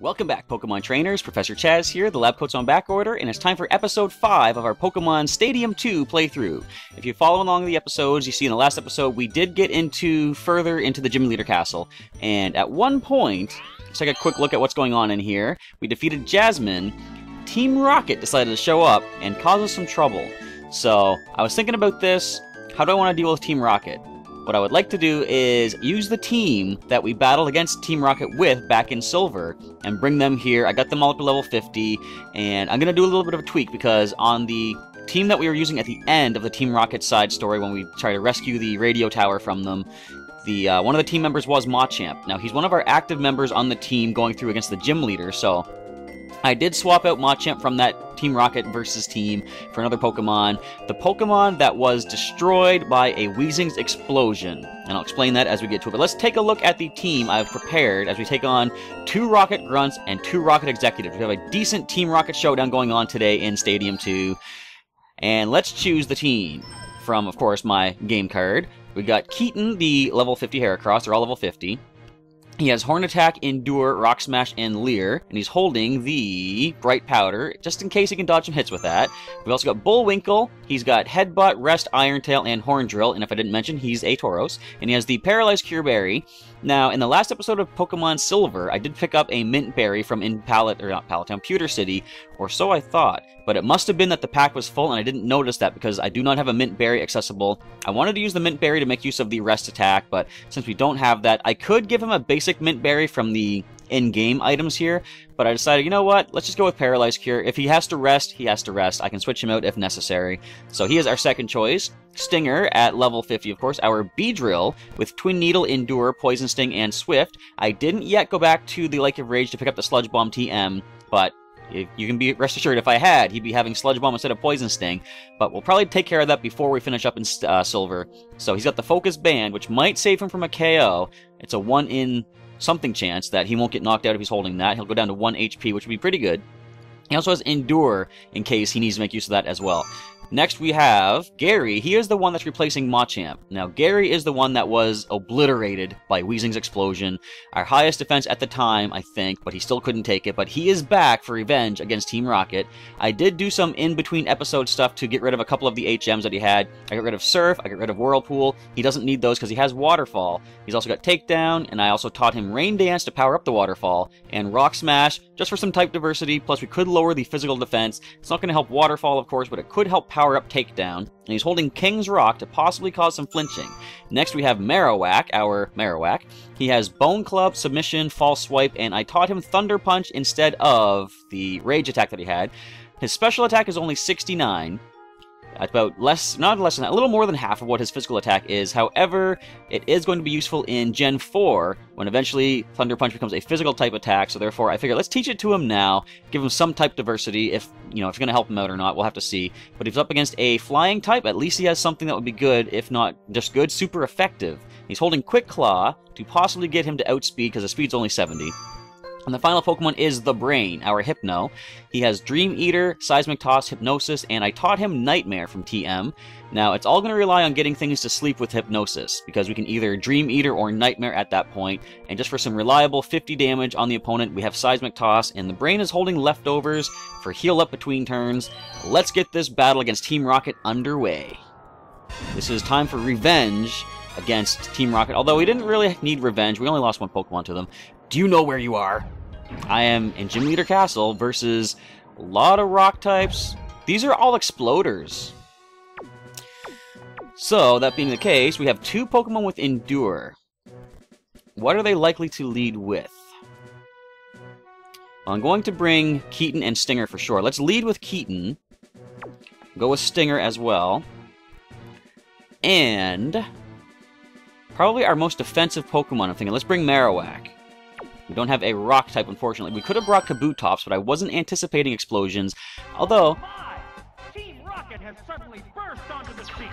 Welcome back, Pokemon trainers. Professor Chas here. The lab coat's on back order, and it's time for episode 5 of our Pokemon Stadium 2 playthrough. If you follow along the episodes, you see in the last episode we did get into further into the Gym Leader Castle, and at one point, let's take a quick look at what's going on in here. We defeated Jasmine. Team Rocket decided to show up and cause us some trouble. So, I was thinking about this. How do I want to deal with Team Rocket? What I would like to do is use the team that we battled against Team Rocket with back in Silver and bring them here. I got them all up to level 50, and I'm going to do a little bit of a tweak because on the team that we were using at the end of the Team Rocket side story when we try to rescue the radio tower from them, the uh, one of the team members was Machamp. Now, he's one of our active members on the team going through against the gym leader, so I did swap out Machamp from that Team Rocket versus team for another Pokemon. The Pokemon that was destroyed by a Weezing's explosion. And I'll explain that as we get to it. But let's take a look at the team I've prepared as we take on two Rocket Grunts and two Rocket Executives. We have a decent Team Rocket showdown going on today in Stadium 2. And let's choose the team from, of course, my game card. We got Keaton, the level 50 Heracross. They're all level 50. He has Horn Attack, Endure, Rock Smash, and Leer, and he's holding the Bright Powder, just in case he can dodge some hits with that. We've also got Bullwinkle, he's got Headbutt, Rest, Iron Tail, and Horn Drill, and if I didn't mention, he's a Tauros. And he has the Paralyzed Cure Berry. Now, in the last episode of Pokemon Silver, I did pick up a Mint Berry from in Pallet, or not Pallet Town, Pewter City, or so I thought. But it must have been that the pack was full, and I didn't notice that because I do not have a Mint Berry accessible. I wanted to use the Mint Berry to make use of the Rest attack, but since we don't have that, I could give him a basic Mint Berry from the in-game items here, but I decided, you know what, let's just go with Paralyzed Cure. If he has to rest, he has to rest. I can switch him out if necessary. So he is our second choice. Stinger at level 50, of course. Our Beedrill with Twin Needle, Endure, Poison Sting, and Swift. I didn't yet go back to the Lake of Rage to pick up the Sludge Bomb TM, but you can be rest assured if I had, he'd be having Sludge Bomb instead of Poison Sting. But we'll probably take care of that before we finish up in uh, Silver. So he's got the Focus Band, which might save him from a KO. It's a 1 in something chance that he won't get knocked out if he's holding that. He'll go down to 1 HP, which would be pretty good. He also has Endure in case he needs to make use of that as well. Next we have Gary. He is the one that's replacing Machamp. Now, Gary is the one that was obliterated by Weezing's explosion. Our highest defense at the time, I think, but he still couldn't take it. But he is back for revenge against Team Rocket. I did do some in-between episode stuff to get rid of a couple of the HMs that he had. I got rid of Surf, I got rid of Whirlpool. He doesn't need those because he has Waterfall. He's also got Takedown, and I also taught him Rain Dance to power up the Waterfall, and Rock Smash just for some type diversity, plus we could lower the physical defense. It's not going to help Waterfall, of course, but it could help power up Takedown, and he's holding King's Rock to possibly cause some flinching. Next, we have Marowak, our Marowak. He has Bone Club, Submission, False Swipe, and I taught him Thunder Punch instead of the Rage attack that he had. His special attack is only 69, about less, not less than that, a little more than half of what his physical attack is. However, it is going to be useful in Gen 4 when eventually Thunder Punch becomes a physical type attack. So therefore, I figure let's teach it to him now, give him some type diversity. If you know if it's going to help him out or not, we'll have to see. But if he's up against a flying type, at least he has something that would be good, if not just good, super effective. He's holding Quick Claw to possibly get him to outspeed because the speed's only 70. And the final Pokemon is the Brain, our Hypno. He has Dream Eater, Seismic Toss, Hypnosis, and I taught him Nightmare from TM. Now, it's all going to rely on getting things to sleep with Hypnosis, because we can either Dream Eater or Nightmare at that point, and just for some reliable 50 damage on the opponent, we have Seismic Toss, and the Brain is holding leftovers for heal up between turns. Let's get this battle against Team Rocket underway. This is time for revenge against Team Rocket, although we didn't really need revenge, we only lost one Pokemon to them. Do you know where you are? I am in Gym Leader Castle versus a lot of rock types. These are all exploders. So, that being the case, we have two Pokemon with Endure. What are they likely to lead with? I'm going to bring Keaton and Stinger for sure. Let's lead with Keaton. Go with Stinger as well. And... Probably our most defensive Pokemon, I'm thinking. Let's bring Marowak. We don't have a rock type, unfortunately. We could have brought Kabutops, but I wasn't anticipating explosions. Although... Team Rocket has suddenly burst onto the scene.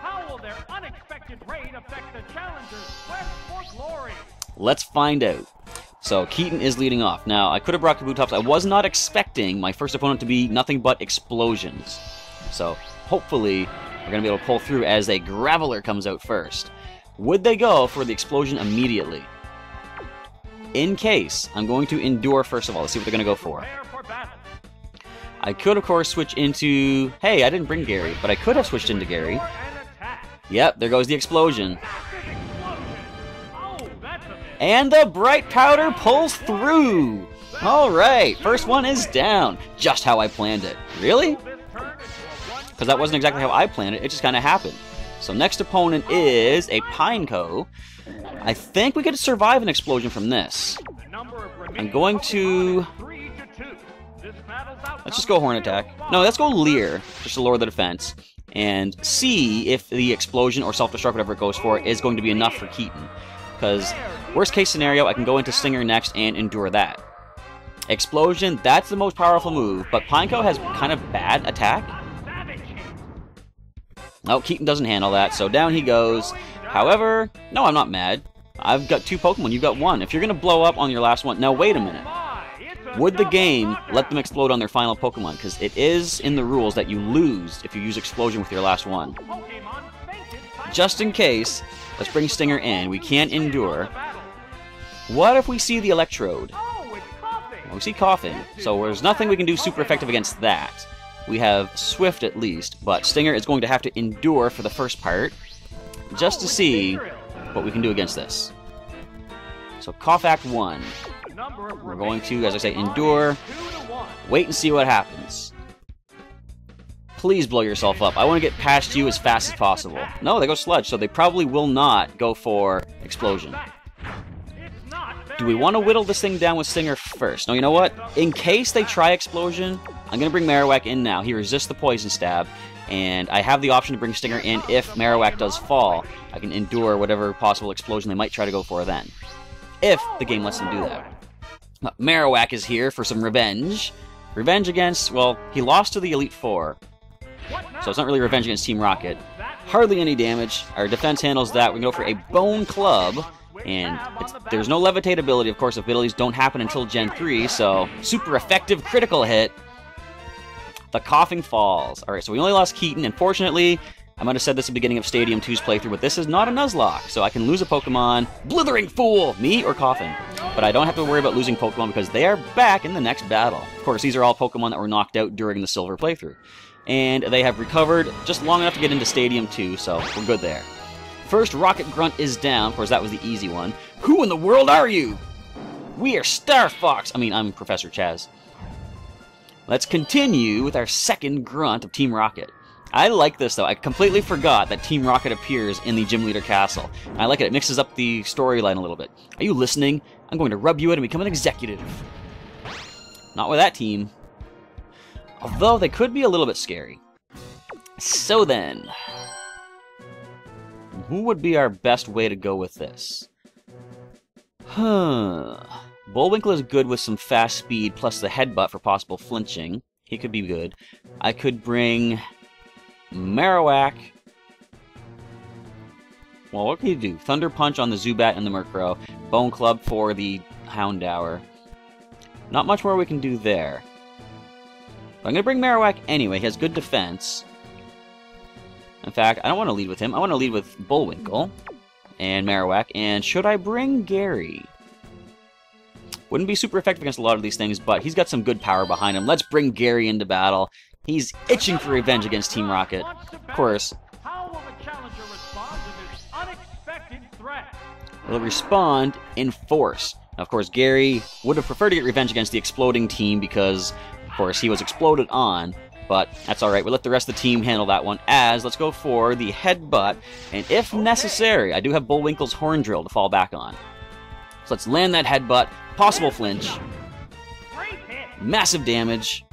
How will their unexpected raid affect the challenger's quest for glory? Let's find out. So Keaton is leading off. Now, I could have brought Kabutops. I was not expecting my first opponent to be nothing but explosions. So hopefully we're going to be able to pull through as a Graveler comes out first. Would they go for the explosion immediately? In case, I'm going to endure first of all. Let's see what they're going to go for. I could, of course, switch into... Hey, I didn't bring Gary, but I could have switched into Gary. Yep, there goes the explosion. And the bright powder pulls through! Alright, first one is down. Just how I planned it. Really? Because that wasn't exactly how I planned it, it just kind of happened. So next opponent is a Pineco. I think we could survive an explosion from this. I'm going to... Let's just go Horn Attack. No, let's go Leer, just to lower the defense. And see if the explosion or self-destruct, whatever it goes for, is going to be enough for Keaton. Because, worst case scenario, I can go into Stinger next and endure that. Explosion, that's the most powerful move, but Pineco has kind of bad attack. No, Keaton doesn't handle that, so down he goes. However, no, I'm not mad. I've got two Pokemon, you've got one. If you're going to blow up on your last one... Now, wait a minute. Would the game let them explode on their final Pokemon? Because it is in the rules that you lose if you use Explosion with your last one. Just in case, let's bring Stinger in. We can't endure. What if we see the Electrode? Well, we see Koffing, so there's nothing we can do super effective against that. We have Swift at least, but Stinger is going to have to endure for the first part, just to see what we can do against this. So Cough Act 1. The number of We're going to, as I say, endure. is two to one. Wait and see what happens. Please blow yourself up. I want to get past you as fast as possible. No, they go Sludge, so they probably will not go for Explosion. Do we want to whittle this thing down with Stinger first? No, you know what? In case they try Explosion, I'm going to bring Marowak in now. He resists the Poison Stab, and I have the option to bring Stinger in if Marowak does fall. I can endure whatever possible explosion they might try to go for then. If the game lets them do that. But Marowak is here for some revenge. Revenge against, well, he lost to the Elite Four, so it's not really revenge against Team Rocket. Hardly any damage. Our defense handles that. We go for a Bone Club, and there's no Levitate ability. Of course, if abilities don't happen until Gen 3, so super effective critical hit. The Koffing Falls. Alright, so we only lost Keaton. Unfortunately, I might have said this at the beginning of Stadium 2's playthrough, but this is not a Nuzlocke, so I can lose a Pokemon. Blithering Fool! Me or Koffing. But I don't have to worry about losing Pokemon because they are back in the next battle. Of course, these are all Pokemon that were knocked out during the Silver playthrough. And they have recovered just long enough to get into Stadium 2, so we're good there. First Rocket Grunt is down. Of course, that was the easy one. Who in the world are you? We are Star Fox. I mean, I'm Professor Chas. Let's continue with our second grunt of Team Rocket. I like this though. I completely forgot that Team Rocket appears in the Gym Leader Castle. I like it. It mixes up the storyline a little bit. Are you listening? I'm going to rub you in and become an executive. Not with that team. Although they could be a little bit scary. So then, who would be our best way to go with this? Huh. Bullwinkle is good with some fast speed plus the headbutt for possible flinching. He could be good. I could bring Marowak. Well, what can you do? Thunder Punch on the Zubat and the Murkrow. Bone Club for the Houndour. Not much more we can do there. But I'm going to bring Marowak anyway. He has good defense. In fact, I don't want to lead with him. I want to lead with Bullwinkle and Marowak. And should I bring Gary? Wouldn't be super effective against a lot of these things, but he's got some good power behind him. Let's bring Gary into battle. He's itching for revenge against Team Rocket. Of course, will respond in force. Now, of course, Gary would have preferred to get revenge against the exploding team because, of course, he was exploded on. But that's alright, we'll let the rest of the team handle that one. As, let's go for the headbutt, and if necessary, I do have Bullwinkle's horn drill to fall back on. So let's land that headbutt, possible flinch, massive damage,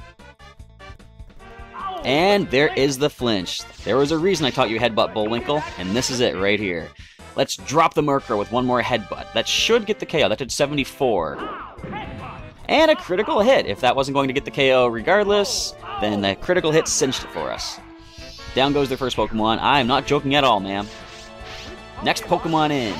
and there is the flinch. There was a reason I taught you headbutt Bullwinkle, and this is it right here. Let's drop the Murkrow with one more headbutt. That should get the KO. That did 74. And a critical hit. If that wasn't going to get the KO regardless, then the critical hit cinched it for us. Down goes their first Pokemon. I'm not joking at all, ma'am. Next Pokemon in.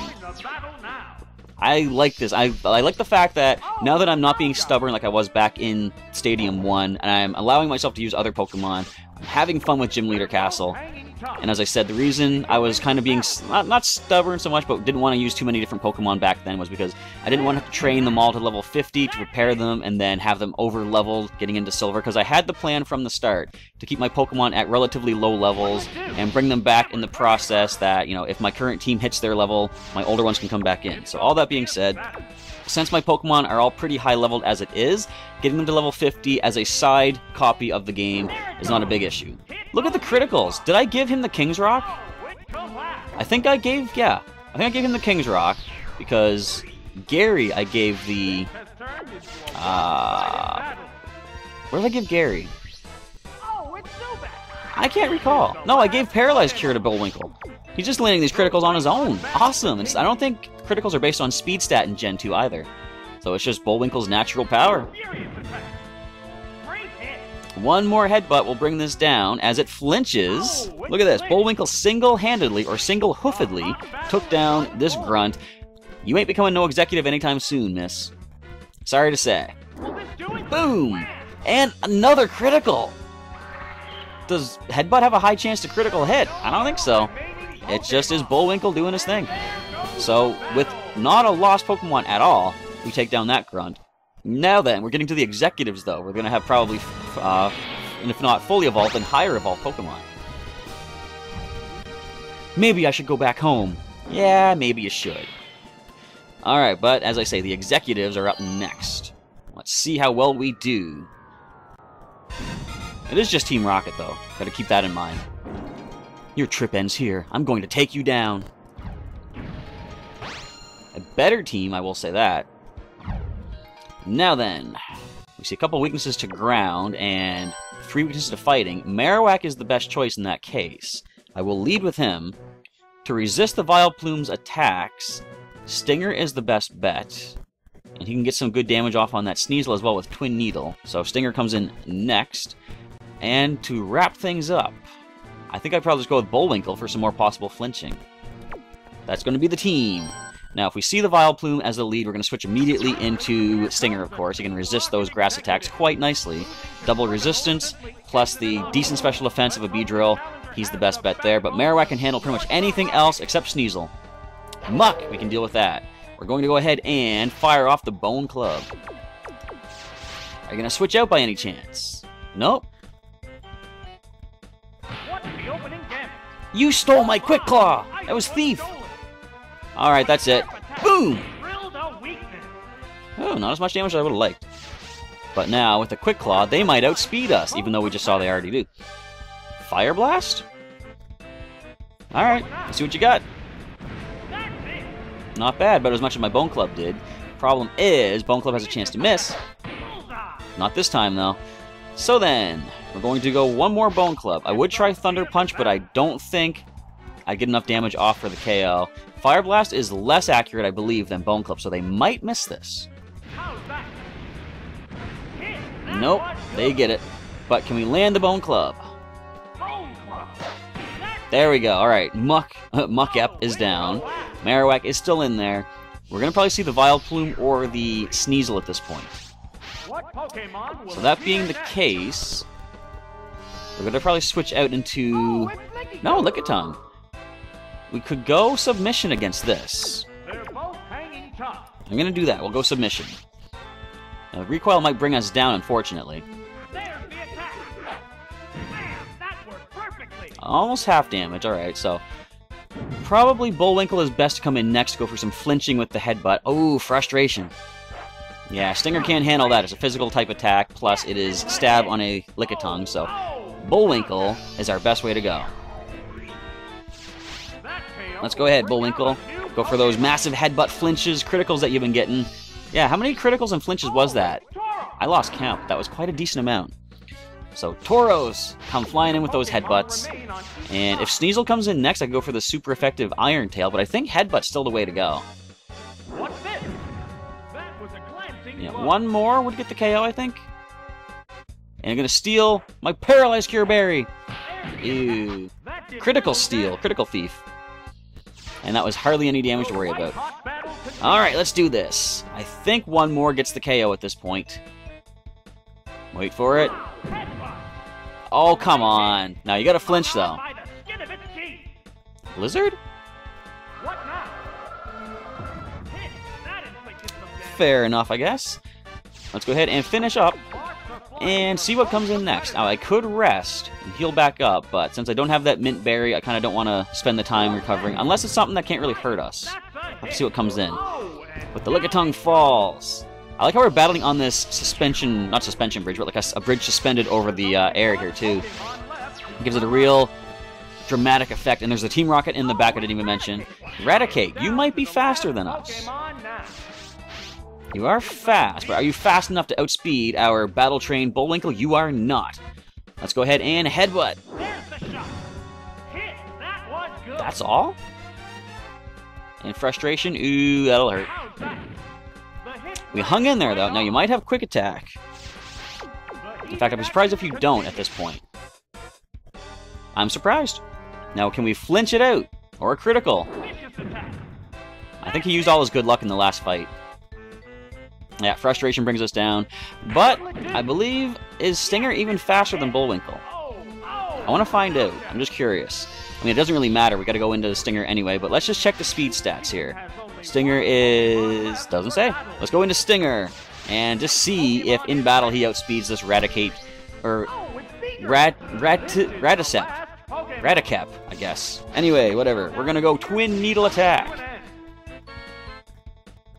I like this. I, I like the fact that now that I'm not being stubborn like I was back in Stadium 1, and I'm allowing myself to use other Pokemon, I'm having fun with Gym Leader Castle. And as I said, the reason I was kind of being not, not stubborn so much, but didn't want to use too many different Pokemon back then was because I didn't want to, train them all to level 50 to prepare them and then have them over leveled getting into Silver. Because I had the plan from the start to keep my Pokemon at relatively low levels and bring them back in the process that, you know, if my current team hits their level, my older ones can come back in. So all that being said, since my Pokemon are all pretty high leveled as it is, getting them to level 50 as a side copy of the game is not a big issue. Look at the criticals. Did I give him the King's Rock? I think I gave, yeah. I think I gave him the King's Rock because Gary I gave the, uh, where did I give Gary? I can't recall. No, I gave Paralyzed Cure to Bullwinkle. He's just landing these criticals on his own. Awesome. It's, I don't think criticals are based on speed stat in Gen 2 either. So it's just Bullwinkle's natural power. One more headbutt will bring this down as it flinches. Look at this. Bullwinkle single-handedly or single-hoofedly took down this grunt. You ain't becoming no executive anytime soon, miss. Sorry to say. Boom! And another critical! Does Headbutt have a high chance to critical hit? I don't think so. It just is Bullwinkle doing his thing. So, with not a lost Pokemon at all, we take down that grunt. Now then, we're getting to the executives, though. We're going to have probably, uh, and if not fully evolved, then higher evolved Pokemon. Maybe I should go back home. Yeah, maybe you should. Alright, but as I say, the executives are up next. Let's see how well we do. It is just Team Rocket, though. Gotta keep that in mind. Your trip ends here. I'm going to take you down. A better team, I will say that. Now then, we see a couple weaknesses to ground and three weaknesses to fighting. Marowak is the best choice in that case. I will lead with him. To resist the Vileplume's attacks, Stinger is the best bet. And he can get some good damage off on that Sneasel as well with Twin Needle. So Stinger comes in next. And to wrap things up, I think I'd probably just go with Bullwinkle for some more possible flinching. That's going to be the team. Now, if we see the Vileplume as the lead, we're going to switch immediately into Stinger, of course. He can resist those grass attacks quite nicely. Double resistance, plus the decent special defense of a Beedrill. He's the best bet there, but Marowak can handle pretty much anything else except Sneasel. Muk, we can deal with that. We're going to go ahead and fire off the Bone Club. Are you going to switch out by any chance? Nope. You stole my Quick Claw! That was Thief! Alright, that's it. Boom! Oh, not as much damage as I would have liked. But now, with the Quick Claw, they might outspeed us, even though we just saw they already do. Fire Blast? Alright, let's see what you got. Not bad, but as much as my Bone Club did. Problem is, Bone Club has a chance to miss. Not this time, though. So then, we're going to go one more Bone Club. I would try Thunder Punch, but I don't think I'd get enough damage off for the KO. Fire Blast is less accurate, I believe, than Bone Club, so they might miss this. Nope, they get it. But can we land the Bone Club? There we go. All right, Muck Muckep is down. Marowak is still in there. We're gonna probably see the Vileplume or the Sneasel at this point. So that being the case, we're gonna probably switch out into no Lickitung. We could go submission against this. I'm gonna do that. We'll go submission. Now, recoil might bring us down, unfortunately. Almost half damage. Alright, so... Probably Bullwinkle is best to come in next to go for some flinching with the headbutt. Oh, frustration. Yeah, Stinger can't handle that. It's a physical type attack, plus it is stab on a Lickitung, so Bullwinkle is our best way to go. Let's go ahead, Bullwinkle. Go for those massive headbutt flinches, criticals that you've been getting. Yeah, how many criticals and flinches was that? I lost count. That was quite a decent amount. So Tauros come flying in with those headbutts. And if Sneasel comes in next, I go for the super effective Iron Tail, but I think headbutt's still the way to go. Yeah, one more would get the KO, I think. And I'm gonna steal my Paralyzed Cure Berry. Ew. Critical steal, critical thief. And that was hardly any damage to worry about. Alright, let's do this. I think one more gets the KO at this point. Wait for it. Oh, come on. Now, you gotta flinch, though. Blizzard? Fair enough, I guess. Let's go ahead and finish up. And see what comes in next. Now, I could rest and heal back up, but since I don't have that mint berry, I kind of don't want to spend the time recovering, unless it's something that can't really hurt us. Let's see what comes in. With the Lickitung Falls. I like how we're battling on this suspension, not suspension bridge, but like a bridge suspended over the uh, air here, too. Left. gives it a real dramatic effect. And there's a Team Rocket in the back I didn't even mention. Eradicate, you might be faster than us. You are fast, but are you fast enough to outspeed our battle trained Bullwinkle? You are not. Let's go ahead and headbutt. There's the That. That's all? And frustration, ooh, that'll hurt. How's that? The hit We hung in there though. Now you might have quick attack. In fact, I'd be surprised if you don't at this point. I'm surprised. Now, can we flinch it out? Or a critical? I think he used all his good luck in the last fight. Yeah, frustration brings us down. But I believe is Stinger even faster than Bullwinkle? I want to find out. I'm just curious. I mean, it doesn't really matter. We got to go into the Stinger anyway. But let's just check the speed stats here. Stinger is doesn't say. Let's go into Stinger and just see if in battle he outspeeds this Raticate or. Rat Rat Radicep. Radicap, I guess. Anyway, whatever. We're gonna go Twin Needle Attack.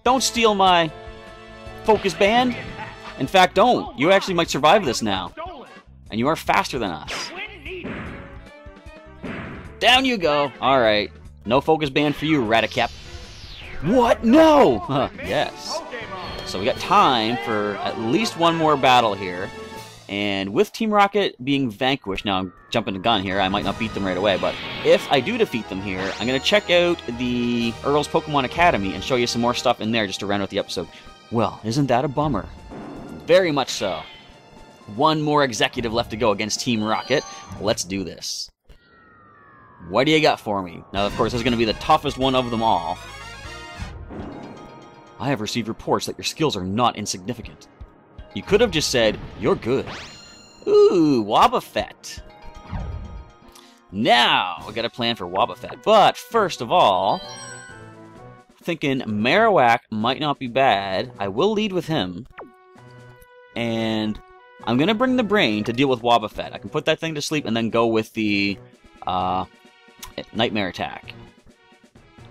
Don't steal my focus band. In fact, don't. You actually might survive this now. And you are faster than us. Down you go. Alright. No focus band for you, Radicap. What? No! Huh, yes. So we got time for at least one more battle here. And with Team Rocket being vanquished, now I'm jumping the gun here, I might not beat them right away, but if I do defeat them here, I'm going to check out the Earl's Pokemon Academy and show you some more stuff in there just to round out the episode. Well, isn't that a bummer? Very much so. One more executive left to go against Team Rocket. Let's do this. What do you got for me? Now, of course, this is going to be the toughest one of them all. I have received reports that your skills are not insignificant. You could have just said, you're good. Ooh, Wobbuffet. Now, we got a plan for Wobbuffet. But, first of all, thinking Marowak might not be bad. I will lead with him. And I'm going to bring the brain to deal with Wobbuffet. I can put that thing to sleep and then go with the uh, Nightmare Attack.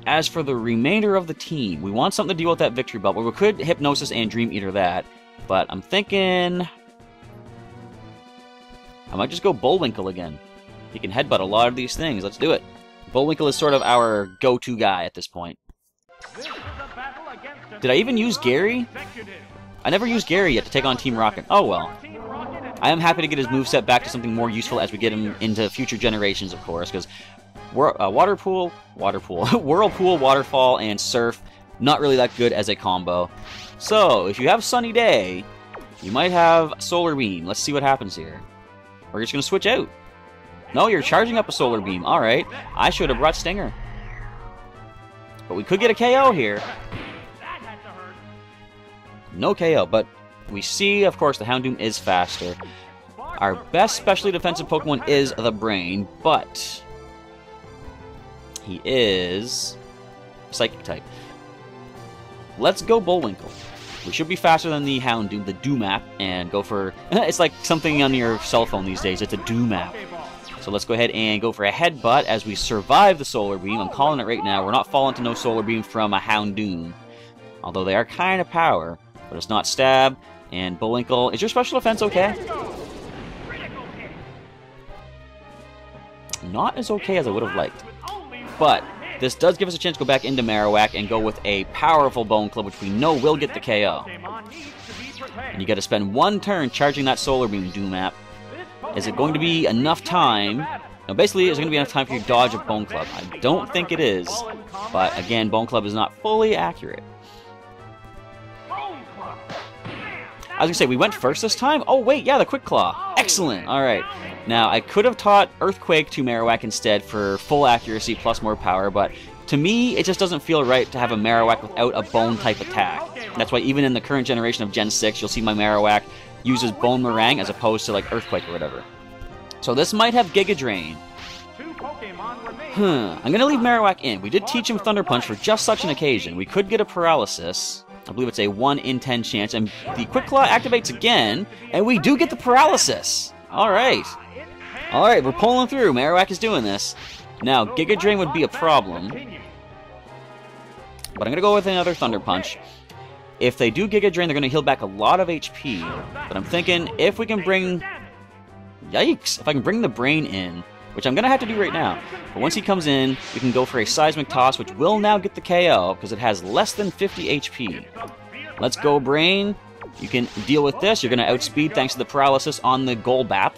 As for the remainder of the team, we want something to deal with that Victreebel. We could Hypnosis and Dream Eater that, but I'm thinking I might just go Bullwinkle again. He can headbutt a lot of these things. Let's do it. Bullwinkle is sort of our go-to guy at this point. Did I even use Gary? I never used Gary yet to take on Team Rocket. Oh well. I am happy to get his moveset back to something more useful as we get him into future generations, of course, because uh, Water Pool, Water Pool, Whirlpool, Waterfall, and Surf, not really that good as a combo. So, if you have Sunny Day, you might have Solar Beam. Let's see what happens here. We're just going to switch out. No, you're charging up a Solar Beam. Alright, I should have brought Stinger. But we could get a KO here. that had to hurt. No KO, but we see, of course, the Houndoom is faster. Our best specially defensive Pokemon is the Brain, but he is Psychic type. Let's go Bullwinkle. We should be faster than the Houndoom, the Doomap, and go for... it's like something on your cell phone these days. It's a Doomap. Pokeball. So let's go ahead and go for a Headbutt as we survive the Solar Beam. I'm calling it right now. We're not falling to no Solar Beam from a Houndoom. Although they are kind of power, but it's not Stab. And Bullwinkle, is your special defense okay? Not as okay as I would have liked. But this does give us a chance to go back into Marowak and go with a powerful Bone Club, which we know will get the KO. And you got to spend one turn charging that Solar Beam, Doomap. This Is it going to be enough time? Now, basically, is it going to be enough time for you to dodge a Bone Club? I don't think it is. But again, Bone Club is not fully accurate. I was gonna say, we went first this time? Oh, wait, yeah, the Quick Claw. Excellent. All right. Now, I could have taught Earthquake to Marowak instead for full accuracy plus more power, but to me, it just doesn't feel right to have a Marowak without a Bone type attack. That's why even in the current generation of Gen 6, you'll see my Marowak uses Bonemerang as opposed to like Earthquake or whatever. So this might have Giga Drain. Hmm, I'm gonna leave Marowak in. We did teach him Thunder Punch for just such an occasion. We could get a paralysis. I believe it's a 1 in 10 chance, and the Quick Claw activates again, and we do get the paralysis! Alright. Alright, we're pulling through. Marowak is doing this. Now, Giga Drain would be a problem, but I'm gonna go with another Thunder Punch. If they do Giga Drain, they're gonna heal back a lot of HP, but I'm thinking if we can bring... Yikes! If I can bring the Brain in, which I'm going to have to do right now. But once he comes in, we can go for a Seismic Toss, which will now get the KO, because it has less than 50 HP. Let's go, Brain. You can deal with this. You're going to outspeed thanks to the paralysis on the Golbap.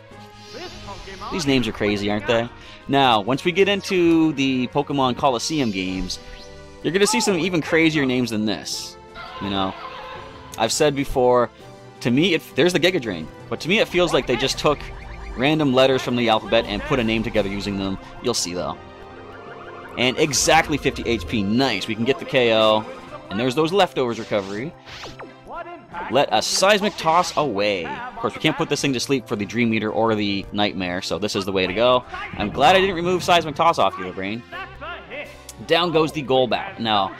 These names are crazy, aren't they? Now, once we get into the Pokemon Coliseum games, you're going to see some even crazier names than this. You know, I've said before, to me, it, there's the Giga Drain, but to me it feels like they just took random letters from the alphabet and put a name together using them. You'll see, though. And exactly 50 HP. Nice. We can get the KO. And there's those leftovers recovery. Let a Seismic Toss away. Of course, we can't put this thing to sleep for the Dream Eater or the Nightmare, so this is the way to go. I'm glad I didn't remove Seismic Toss off you, Brain. Down goes the Golbat. Now,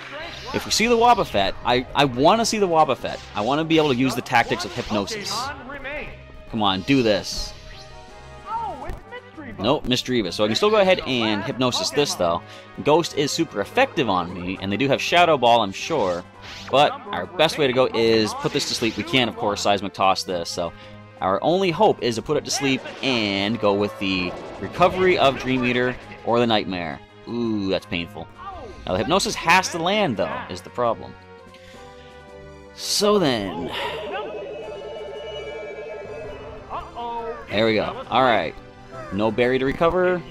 if we see the Wobbuffet, I, I want to see the Wobbuffet. I want to be able to use the tactics of Hypnosis. Come on, do this. Nope, Misdreavus. So I can still go ahead and Hypnosis this, though. Ghost is super effective on me, and they do have Shadow Ball, I'm sure. But our best way to go is put this to sleep. We can, of course, Seismic Toss this, so... Our only hope is to put it to sleep and go with the Recovery of Dream Eater or the Nightmare. Ooh, that's painful. Now, the Hypnosis has to land, though, is the problem. So then... There we go. Alright. No berry to recover.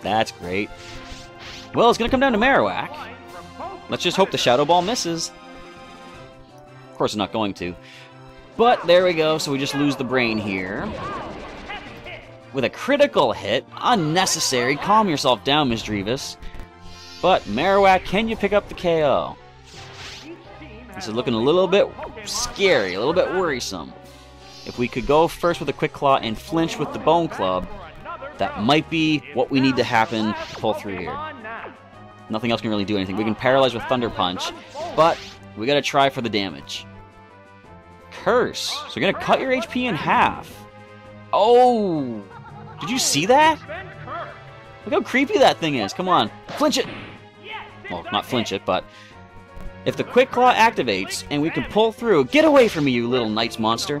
That's great. Well, it's going to come down to Marowak. Let's just hope the Shadow Ball misses. Of course, it's not going to. But there we go, so we just lose the brain here. With a critical hit. Unnecessary. Calm yourself down, Misdreavus. But, Marowak, can you pick up the KO? This is looking a little bit scary, a little bit worrisome. If we could go first with a Quick Claw and flinch with the Bone Club, that might be what we need to happen to pull through here. Nothing else can really do anything. We can paralyze with Thunder Punch, but we gotta try for the damage. Curse. So you're gonna cut your HP in half. Oh! Did you see that? Look how creepy that thing is. Come on. Flinch it! Well, not flinch it, but... If the Quick Claw activates and we can pull through... Get away from me, you little Knights monster.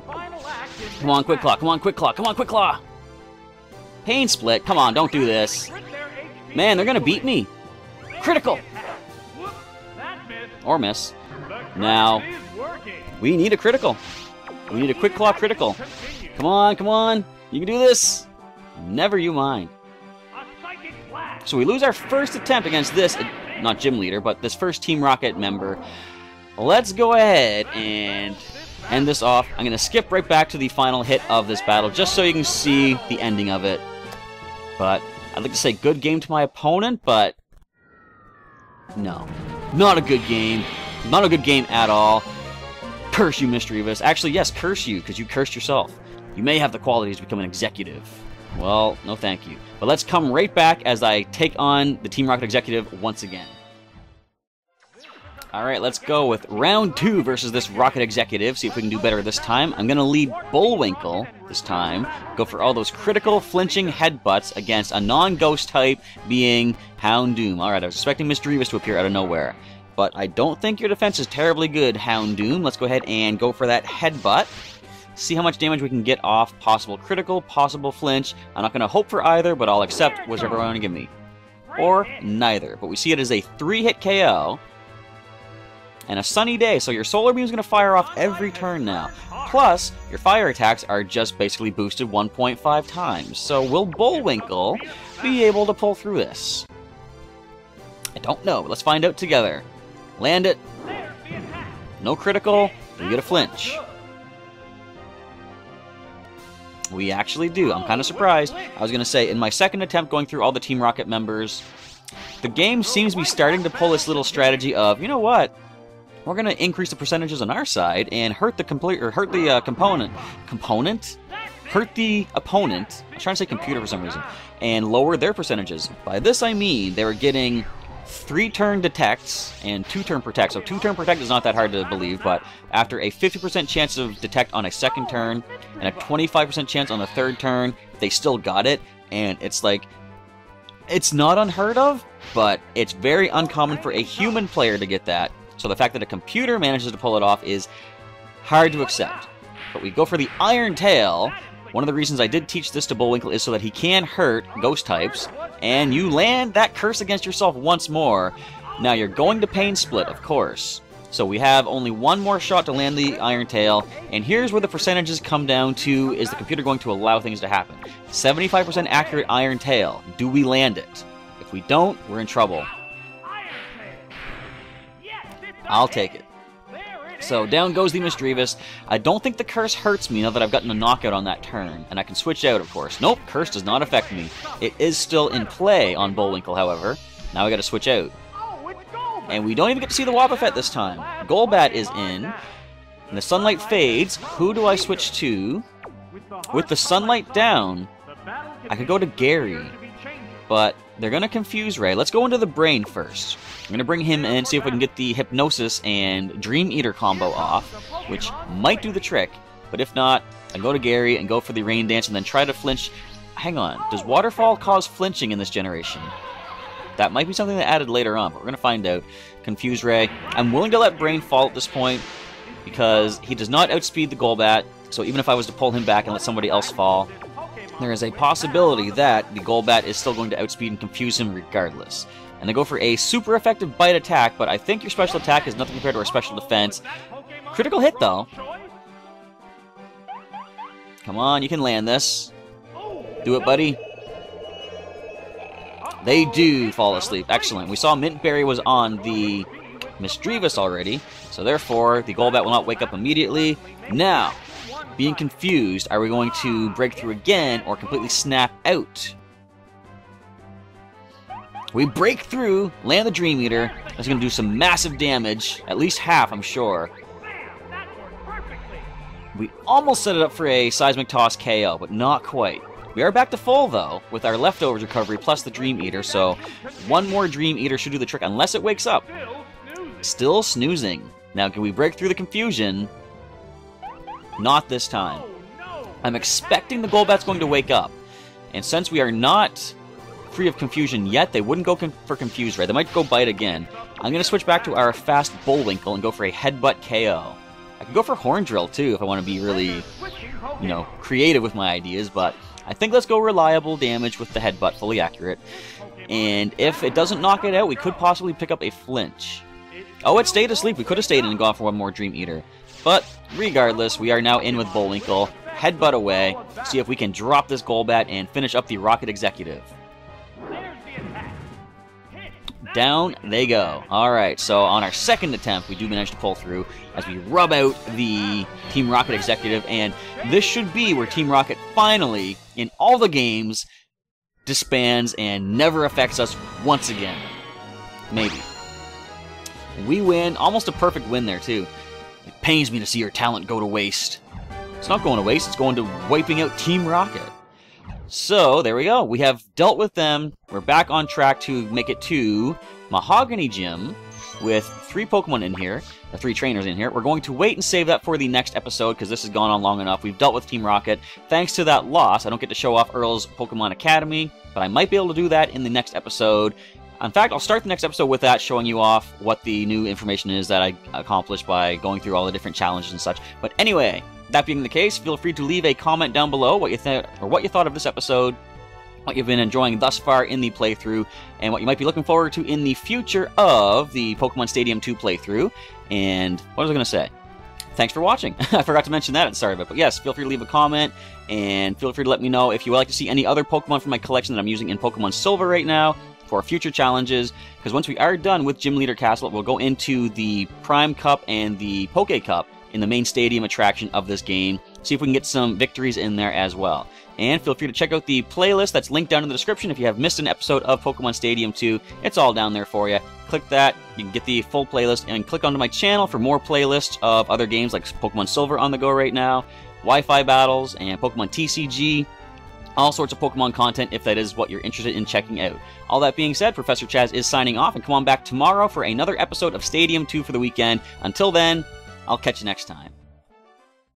Come on, Quick Claw. Come on, Quick Claw. Come on, Quick Claw. Pain Split. Come on, don't do this. Man, they're to beat me. Critical. Or miss. Now, we need a critical. We need a Quick Claw critical. Come on, come on. You can do this. Never you mind. So we lose our first attempt against this, not gym leader, but this first Team Rocket member. Let's go ahead and end this off. I'm going to skip right back to the final hit of this battle just so you can see the ending of it. But I'd like to say good game to my opponent, but no. Not a good game. Not a good game at all. Curse you, Misdreavus. Actually, yes, curse you, because you cursed yourself. You may have the qualities to become an executive. Well, no thank you. But let's come right back as I take on the Team Rocket Executive once again. Alright, let's go with round two versus this Rocket Executive. See if we can do better this time. I'm going to lead Bullwinkle this time. Go for all those critical flinching headbutts against a non-ghost type being Houndoom. Alright, I was expecting Misdreavus to appear out of nowhere. But I don't think your defense is terribly good, Houndoom. Let's go ahead and go for that headbutt. See how much damage we can get off. Possible critical, possible flinch. I'm not going to hope for either, but I'll accept you want to give me. Or neither. But we see it as a three-hit KO and a sunny day, so your solar beam is going to fire off every turn now. Plus, your fire attacks are just basically boosted 1.5 times. So will Bullwinkle be able to pull through this? I don't know. Let's find out together. Land it. No critical. We get a flinch. We actually do. I'm kind of surprised. I was going to say, in my second attempt going through all the Team Rocket members, the game seems to be starting to pull this little strategy of, you know what? We're going to increase the percentages on our side and hurt the complete or hurt the uh, component. Component? hurt the opponent, I was trying to say computer for some reason, and lower their percentages. By this I mean they were getting three turn detects and two turn protect. So two turn protect is not that hard to believe, but after a 50% chance of detect on a second turn and a 25% chance on the third turn, they still got it. And it's like, it's not unheard of, but it's very uncommon for a human player to get that. So the fact that a computer manages to pull it off is hard to accept. But we go for the Iron Tail. One of the reasons I did teach this to Bullwinkle is so that he can hurt ghost types, and you land that curse against yourself once more. Now you're going to Pain Split, of course. So we have only one more shot to land the Iron Tail, and here's where the percentages come down to, is the computer going to allow things to happen? 75% accurate Iron Tail. Do we land it? If we don't, we're in trouble. I'll take it. So down goes the Misdreavus. I don't think the curse hurts me now that I've gotten a knockout on that turn, and I can switch out, of course. Nope, curse does not affect me. It is still in play on Bullwinkle, however. Now I gotta switch out. And we don't even get to see the Wobbuffet this time. Golbat is in, and the sunlight fades. Who do I switch to? With the sunlight down, I could go to Gary, but they're gonna confuse Ray. Let's go into the brain first. I'm to bring him in, see if we can get the Hypnosis and Dream Eater combo off, which might do the trick. But if not, I go to Gary and go for the Rain Dance and then try to flinch. Hang on, does Waterfall cause flinching in this generation? That might be something that added later on, but we're to find out. Confuse Ray. I'm willing to let Brain fall at this point because he does not outspeed the Golbat, so even if I was to pull him back and let somebody else fall, there is a possibility that the Golbat is still going to outspeed and confuse him regardless and they go for a super effective bite attack, but I think your special attack is nothing compared to our special defense. Critical hit, though. Come on, you can land this. Do it, buddy. They do fall asleep. Excellent. We saw Mint Berry was on the Misdreavus already, so therefore the Golbat will not wake up immediately. Now, being confused, are we going to break through again or completely snap out? We break through, land the Dream Eater. That's going to do some massive damage. At least half, I'm sure. We almost set it up for a Seismic Toss KO, but not quite. We are back to full, though, with our leftovers recovery plus the Dream Eater, so one more Dream Eater should do the trick, unless it wakes up. Still snoozing. Now, can we break through the confusion? Not this time. I'm expecting the Golbat's going to wake up. And since we are not free of confusion yet. They wouldn't go con for confused right? They might go bite again. I'm going to switch back to our fast Bullwinkle and go for a headbutt KO. I could go for Horn Drill too if I want to be really, you know, creative with my ideas, but I think let's go reliable damage with the headbutt, fully accurate. And if it doesn't knock it out, we could possibly pick up a flinch. Oh, it stayed asleep. We could have stayed in and gone for one more Dream Eater. But regardless, we are now in with Bullwinkle. Headbutt away. See if we can drop this Golbat and finish up the Rocket Executive. Down they go. Alright, so on our second attempt, we do manage to pull through as we rub out the Team Rocket executive, and this should be where Team Rocket finally, in all the games, disbands and never affects us once again. Maybe. We win, almost a perfect win there, too. It pains me to see your talent go to waste. It's not going to waste, it's going to wiping out Team Rocket. So, there we go. We have dealt with them. We're back on track to make it to Mahogany Gym with three Pokemon in here, or three trainers in here. We're going to wait and save that for the next episode because this has gone on long enough. We've dealt with Team Rocket. Thanks to that loss, I don't get to show off Earl's Pokemon Academy, but I might be able to do that in the next episode. In fact, I'll start the next episode with that, showing you off what the new information is that I accomplished by going through all the different challenges and such. But anyway, that being the case, feel free to leave a comment down below what you think or what you thought of this episode, what you've been enjoying thus far in the playthrough, and what you might be looking forward to in the future of the Pokemon Stadium 2 playthrough. And what was I going to say? Thanks for watching. I forgot to mention that at the start of it. But yes, feel free to leave a comment, and feel free to let me know if you would like to see any other Pokemon from my collection that I'm using in Pokemon Silver right now for future challenges. Because once we are done with Gym Leader Castle, we'll go into the Prime Cup and the Poke Cup in the main stadium attraction of this game. See if we can get some victories in there as well. And feel free to check out the playlist that's linked down in the description if you have missed an episode of Pokemon Stadium 2. It's all down there for you. Click that, you can get the full playlist, and click onto my channel for more playlists of other games like Pokemon Silver on the go right now. Wi Fi battles, and Pokemon TCG. All sorts of Pokemon content if that is what you're interested in checking out. All that being said, Professor Chas is signing off, and come on back tomorrow for another episode of Stadium 2 for the weekend. Until then, I'll catch you next time.